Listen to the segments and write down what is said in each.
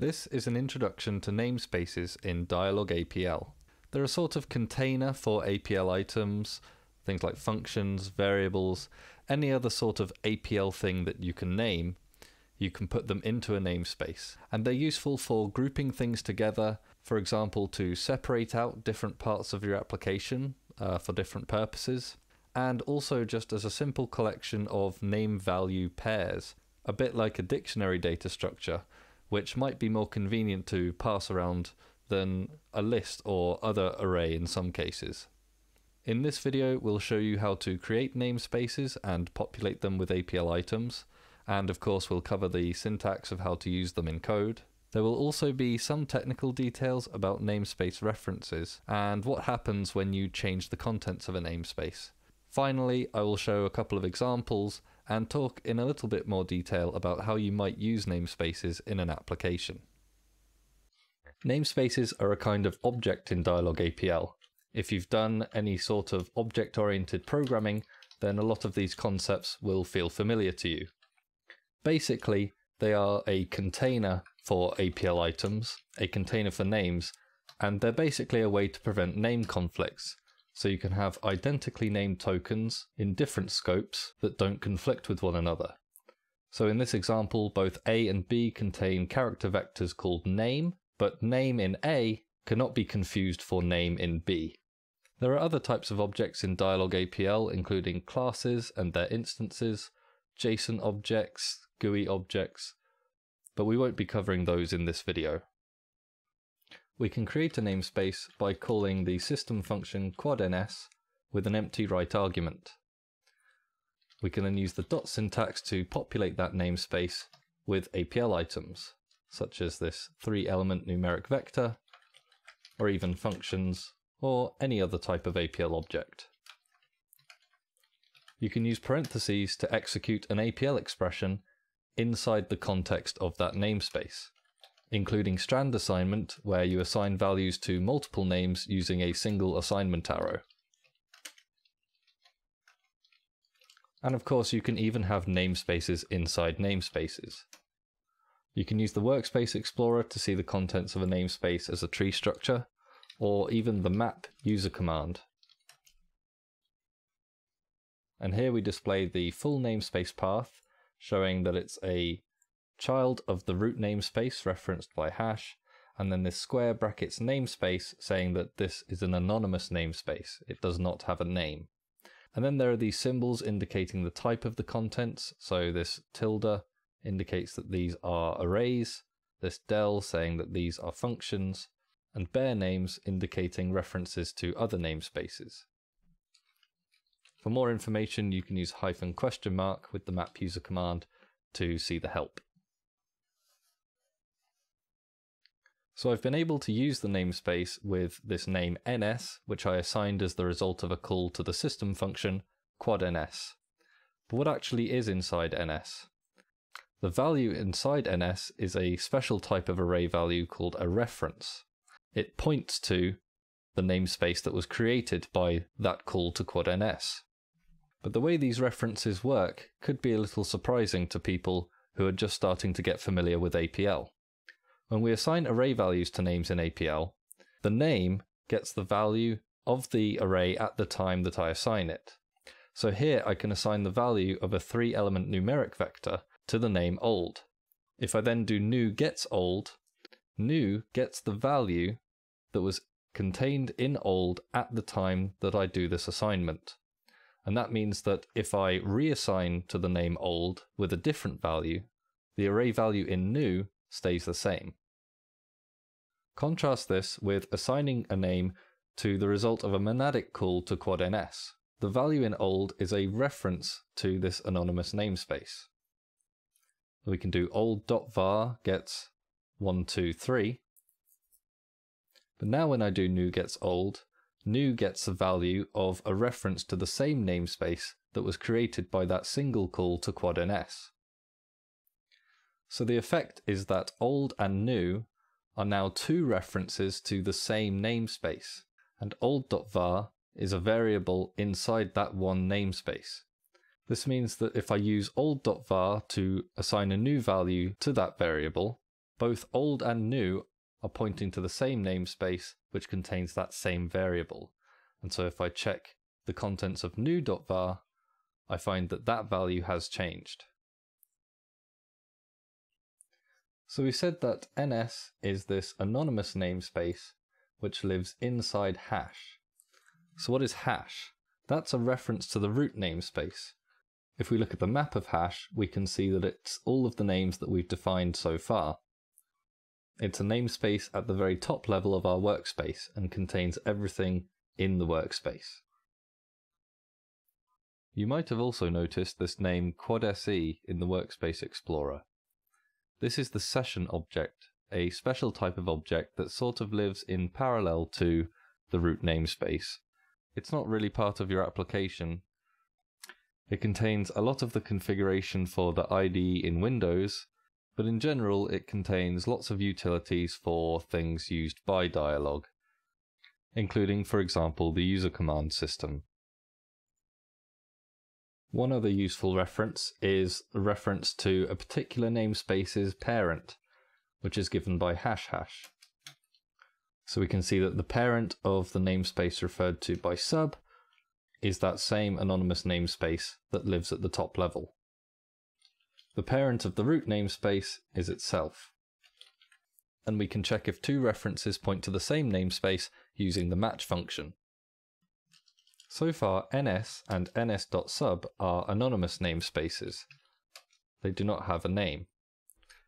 This is an introduction to namespaces in Dyalog APL. They're a sort of container for APL items, things like functions, variables, any other sort of APL thing that you can name, you can put them into a namespace. And they're useful for grouping things together, for example, to separate out different parts of your application uh, for different purposes, and also just as a simple collection of name value pairs, a bit like a dictionary data structure which might be more convenient to pass around than a list or other array in some cases. In this video we'll show you how to create namespaces and populate them with APL items, and of course we'll cover the syntax of how to use them in code. There will also be some technical details about namespace references and what happens when you change the contents of a namespace. Finally, I will show a couple of examples and talk in a little bit more detail about how you might use namespaces in an application. Namespaces are a kind of object in Dyalog APL. If you've done any sort of object-oriented programming, then a lot of these concepts will feel familiar to you. Basically, they are a container for APL items, a container for names, and they're basically a way to prevent name conflicts. So you can have identically named tokens in different scopes that don't conflict with one another. So in this example, both A and B contain character vectors called name, but name in A cannot be confused for name in B. There are other types of objects in Dyalog APL, including classes and their instances, JSON objects, GUI objects, but we won't be covering those in this video we can create a namespace by calling the system function quadns with an empty right argument. We can then use the dot syntax to populate that namespace with APL items, such as this three element numeric vector, or even functions, or any other type of APL object. You can use parentheses to execute an APL expression inside the context of that namespace including strand assignment, where you assign values to multiple names using a single assignment arrow. And of course, you can even have namespaces inside namespaces. You can use the Workspace Explorer to see the contents of a namespace as a tree structure, or even the map user command. And here we display the full namespace path, showing that it's a child of the root namespace referenced by hash, and then this square brackets namespace saying that this is an anonymous namespace. It does not have a name. And then there are these symbols indicating the type of the contents. So this tilde indicates that these are arrays, this del saying that these are functions, and bare names indicating references to other namespaces. For more information, you can use hyphen question mark with the map user command to see the help. So I've been able to use the namespace with this name ns, which I assigned as the result of a call to the system function quadns. But what actually is inside ns? The value inside ns is a special type of array value called a reference. It points to the namespace that was created by that call to quadns. But the way these references work could be a little surprising to people who are just starting to get familiar with APL. When we assign array values to names in APL, the name gets the value of the array at the time that I assign it. So here I can assign the value of a three element numeric vector to the name old. If I then do new gets old, new gets the value that was contained in old at the time that I do this assignment. And that means that if I reassign to the name old with a different value, the array value in new stays the same. Contrast this with assigning a name to the result of a monadic call to quadns. The value in old is a reference to this anonymous namespace. We can do old.var gets 123. But now when I do new gets old, new gets a value of a reference to the same namespace that was created by that single call to quadns. So the effect is that old and new are now two references to the same namespace, and old.var is a variable inside that one namespace. This means that if I use old.var to assign a new value to that variable, both old and new are pointing to the same namespace which contains that same variable. And so if I check the contents of new.var, I find that that value has changed. So we said that ns is this anonymous namespace which lives inside hash. So what is hash? That's a reference to the root namespace. If we look at the map of hash, we can see that it's all of the names that we've defined so far. It's a namespace at the very top level of our workspace and contains everything in the workspace. You might have also noticed this name QuadSE in the Workspace Explorer. This is the session object, a special type of object that sort of lives in parallel to the root namespace. It's not really part of your application. It contains a lot of the configuration for the IDE in Windows, but in general it contains lots of utilities for things used by Dyalog, including for example the user command system. One other useful reference is a reference to a particular namespace's parent, which is given by hash hash. So we can see that the parent of the namespace referred to by sub is that same anonymous namespace that lives at the top level. The parent of the root namespace is itself. And we can check if two references point to the same namespace using the match function. So far, ns and ns.sub are anonymous namespaces. They do not have a name.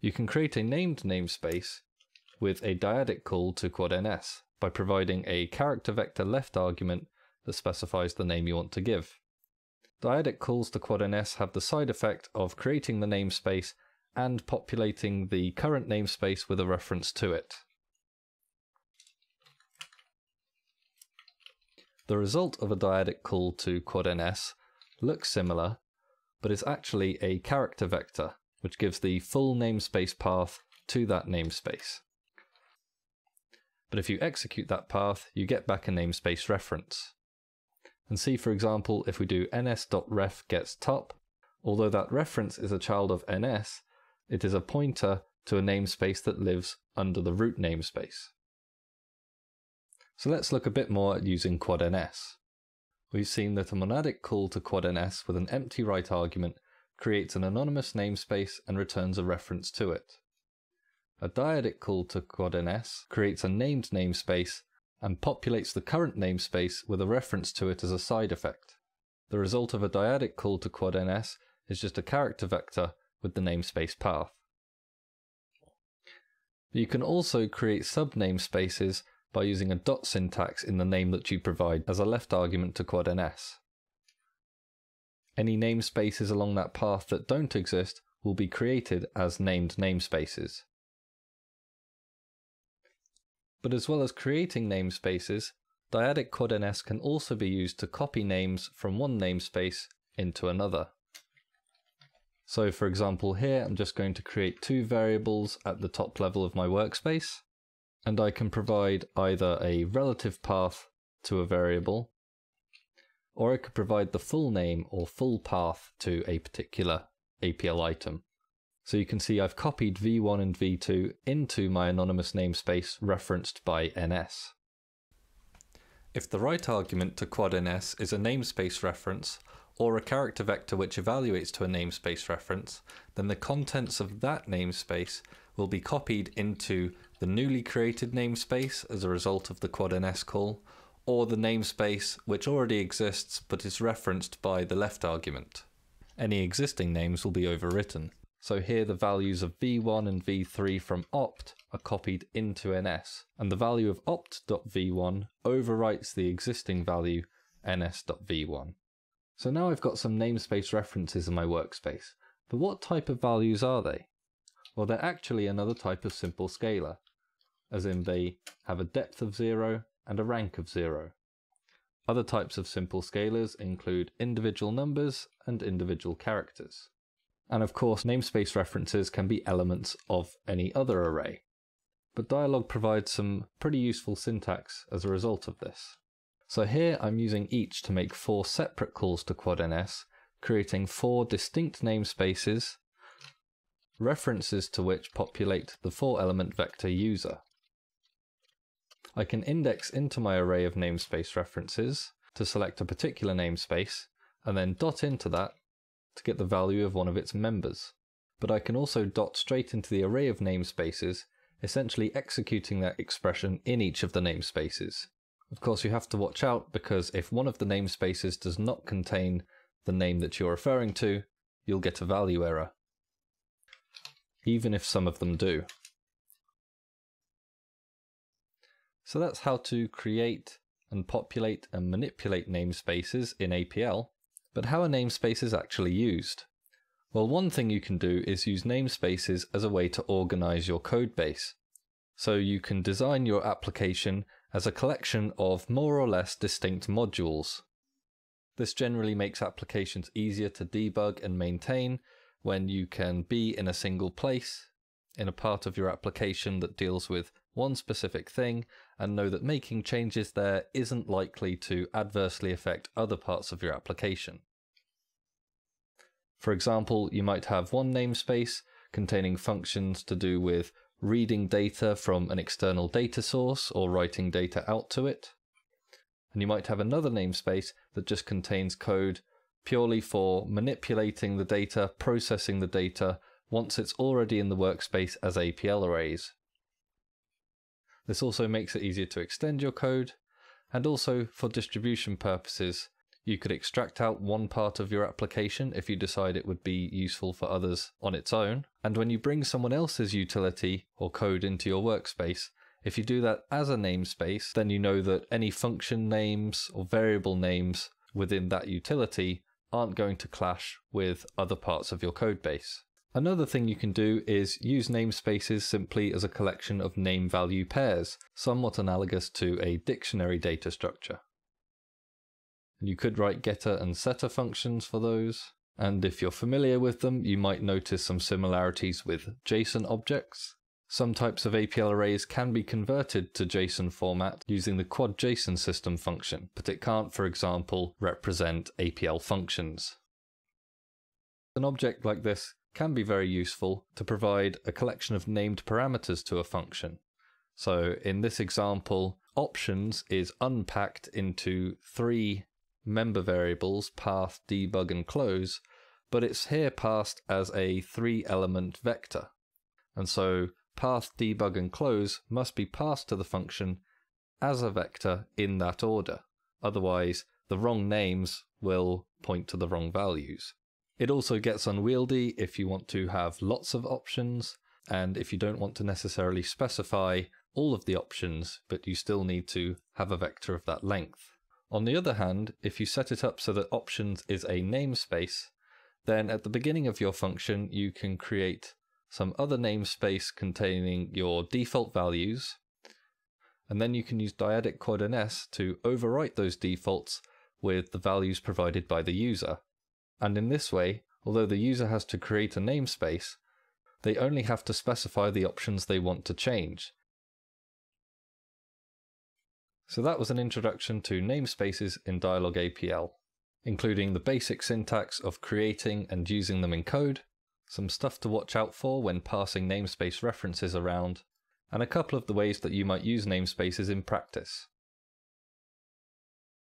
You can create a named namespace with a dyadic call to quadns by providing a character vector left argument that specifies the name you want to give. Dyadic calls to quadns have the side effect of creating the namespace and populating the current namespace with a reference to it. The result of a dyadic call to quadns looks similar, but is actually a character vector, which gives the full namespace path to that namespace. But if you execute that path, you get back a namespace reference. And see, for example, if we do ns.ref gets top, although that reference is a child of ns, it is a pointer to a namespace that lives under the root namespace. So let's look a bit more at using quadns. We've seen that a monadic call to quadns with an empty right argument creates an anonymous namespace and returns a reference to it. A dyadic call to quadns creates a named namespace and populates the current namespace with a reference to it as a side effect. The result of a dyadic call to quadns is just a character vector with the namespace path. You can also create subnamespaces by using a dot syntax in the name that you provide as a left argument to quadns. Any namespaces along that path that don't exist will be created as named namespaces. But as well as creating namespaces, dyadic quadns can also be used to copy names from one namespace into another. So for example here, I'm just going to create two variables at the top level of my workspace and I can provide either a relative path to a variable, or I could provide the full name or full path to a particular APL item. So you can see I've copied v1 and v2 into my anonymous namespace referenced by ns. If the right argument to quadns is a namespace reference, or a character vector which evaluates to a namespace reference, then the contents of that namespace will be copied into the newly created namespace as a result of the quadns call, or the namespace which already exists but is referenced by the left argument. Any existing names will be overwritten. So here the values of v1 and v3 from opt are copied into ns, and the value of opt.v1 overwrites the existing value ns.v1. So now I've got some namespace references in my workspace, but what type of values are they? Well, they're actually another type of simple scalar, as in they have a depth of zero and a rank of zero. Other types of simple scalars include individual numbers and individual characters. And of course, namespace references can be elements of any other array. But Dyalog provides some pretty useful syntax as a result of this. So here I'm using each to make four separate calls to quadns, creating four distinct namespaces references to which populate the four element vector user. I can index into my array of namespace references to select a particular namespace and then dot into that to get the value of one of its members. But I can also dot straight into the array of namespaces, essentially executing that expression in each of the namespaces. Of course, you have to watch out because if one of the namespaces does not contain the name that you're referring to, you'll get a value error, even if some of them do. So that's how to create and populate and manipulate namespaces in APL. But how are namespaces actually used? Well, one thing you can do is use namespaces as a way to organize your code base. So you can design your application as a collection of more or less distinct modules. This generally makes applications easier to debug and maintain when you can be in a single place, in a part of your application that deals with one specific thing, and know that making changes there isn't likely to adversely affect other parts of your application. For example, you might have one namespace containing functions to do with reading data from an external data source or writing data out to it. And you might have another namespace that just contains code purely for manipulating the data, processing the data once it's already in the workspace as APL arrays. This also makes it easier to extend your code, and also for distribution purposes, you could extract out one part of your application if you decide it would be useful for others on its own. And when you bring someone else's utility or code into your workspace, if you do that as a namespace, then you know that any function names or variable names within that utility aren't going to clash with other parts of your code base. Another thing you can do is use namespaces simply as a collection of name value pairs, somewhat analogous to a dictionary data structure. And you could write getter and setter functions for those. And if you're familiar with them, you might notice some similarities with JSON objects. Some types of APL arrays can be converted to JSON format using the quad JSON system function, but it can't, for example, represent APL functions. An object like this can be very useful to provide a collection of named parameters to a function. So in this example, options is unpacked into three member variables path, debug, and close, but it's here passed as a three element vector. And so path, debug, and close must be passed to the function as a vector in that order. Otherwise, the wrong names will point to the wrong values. It also gets unwieldy if you want to have lots of options, and if you don't want to necessarily specify all of the options, but you still need to have a vector of that length. On the other hand, if you set it up so that options is a namespace, then at the beginning of your function, you can create some other namespace containing your default values, and then you can use dyadic quad ns to overwrite those defaults with the values provided by the user. And in this way, although the user has to create a namespace, they only have to specify the options they want to change, so that was an introduction to namespaces in Dyalog APL, including the basic syntax of creating and using them in code, some stuff to watch out for when passing namespace references around, and a couple of the ways that you might use namespaces in practice.